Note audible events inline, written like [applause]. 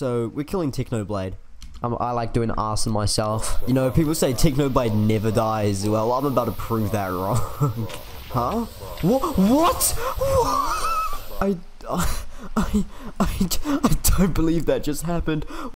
So we're killing Technoblade. Um, I like doing arson myself. You know, people say Technoblade never dies. Well, I'm about to prove that wrong. [laughs] huh? What? What? [laughs] I, I, I, I don't believe that just happened.